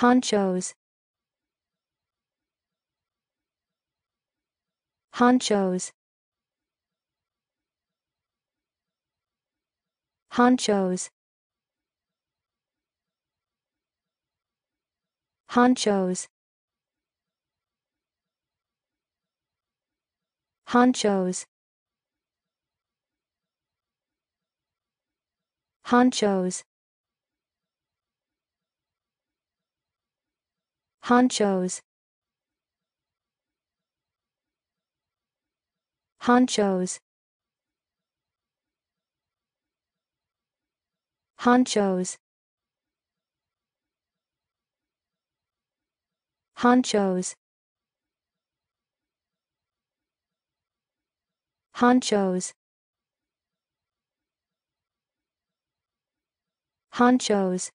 honchos. Honchos. Honchos. Honchos. Honchos. Honchos honchos. Honchos. Honchos. Honchos. Honchos. Honchos